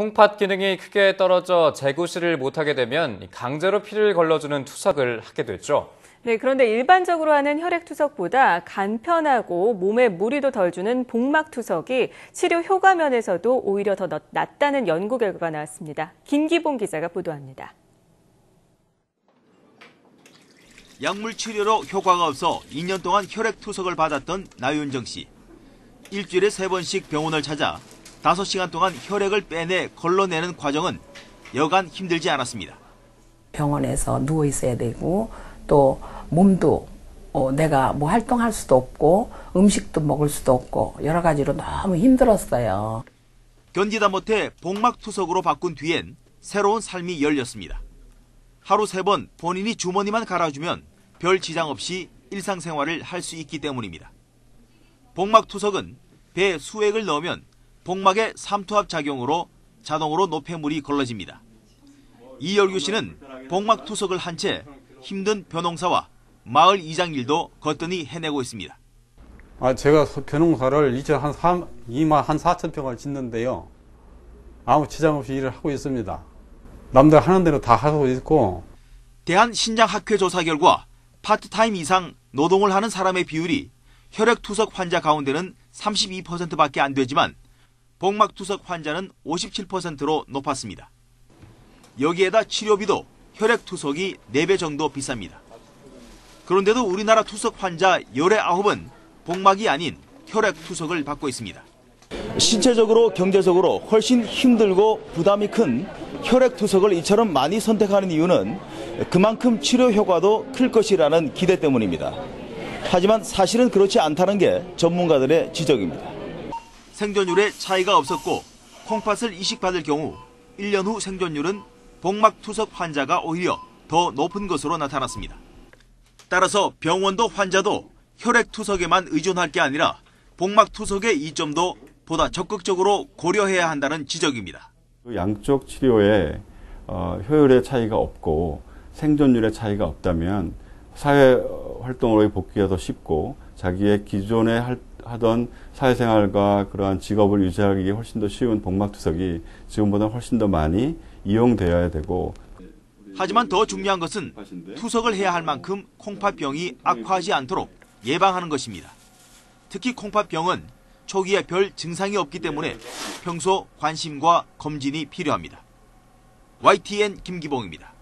콩팥 기능이 크게 떨어져 재구실을 못하게 되면 강제로 피를 걸러주는 투석을 하게 되죠. 네, 그런데 일반적으로 하는 혈액 투석보다 간편하고 몸에 무리도 덜 주는 복막 투석이 치료 효과 면에서도 오히려 더 낫다는 연구 결과가 나왔습니다. 김기봉 기자가 보도합니다. 약물 치료로 효과가 없어 2년 동안 혈액 투석을 받았던 나윤정 씨. 일주일에 3번씩 병원을 찾아 5시간 동안 혈액을 빼내 걸러내는 과정은 여간 힘들지 않았습니다. 병원에서 누워 있어야 되고 또 몸도 어, 내가 뭐 활동할 수도 없고 음식도 먹을 수도 없고 여러 가지로 너무 힘들었어요. 견디다 못해 복막투석으로 바꾼 뒤엔 새로운 삶이 열렸습니다. 하루 세 번 본인이 주머니만 갈아주면 별 지장 없이 일상생활을 할 수 있기 때문입니다. 복막투석은 배 수액을 넣으면 복막의 삼투압 작용으로 자동으로 노폐물이 걸러집니다. 이열규 씨는 복막 투석을 한 채 힘든 벼농사와 마을 이장 일도 거뜬히 해내고 있습니다. 아, 제가 벼농사를 이제 한 3, 2만 한 4천 평을 짓는데요. 아무 지장 없이 일을 하고 있습니다. 남들 하는 대로 다 하고 있고. 대한 신장학회 조사 결과 파트타임 이상 노동을 하는 사람의 비율이 혈액 투석 환자 가운데는 32%밖에 안 되지만 복막투석 환자는 57%로 높았습니다. 여기에다 치료비도 혈액투석이 4배 정도 비쌉니다. 그런데도 우리나라 투석 환자 열의 아홉은 복막이 아닌 혈액투석을 받고 있습니다. 신체적으로 경제적으로 훨씬 힘들고 부담이 큰 혈액투석을 이처럼 많이 선택하는 이유는 그만큼 치료 효과도 클 것이라는 기대 때문입니다. 하지만 사실은 그렇지 않다는 게 전문가들의 지적입니다. 생존율에 차이가 없었고 콩팥을 이식받을 경우 1년 후 생존율은 복막투석 환자가 오히려 더 높은 것으로 나타났습니다. 따라서 병원도 환자도 혈액투석에만 의존할 게 아니라 복막투석의 이점도 보다 적극적으로 고려해야 한다는 지적입니다. 양쪽 치료에 어, 효율의 차이가 없고 생존율의 차이가 없다면 사회 활동으로 복귀가 더 쉽고 자기의 기존에 하던 사회생활과 그러한 직업을 유지하기 훨씬 더 쉬운 복막투석이 지금보다 훨씬 더 많이 이용되어야 되고 하지만 더 중요한 것은 투석을 해야 할 만큼 콩팥병이 악화하지 않도록 예방하는 것입니다. 특히 콩팥병은 초기에 별 증상이 없기 때문에 평소 관심과 검진이 필요합니다. YTN 김기봉입니다.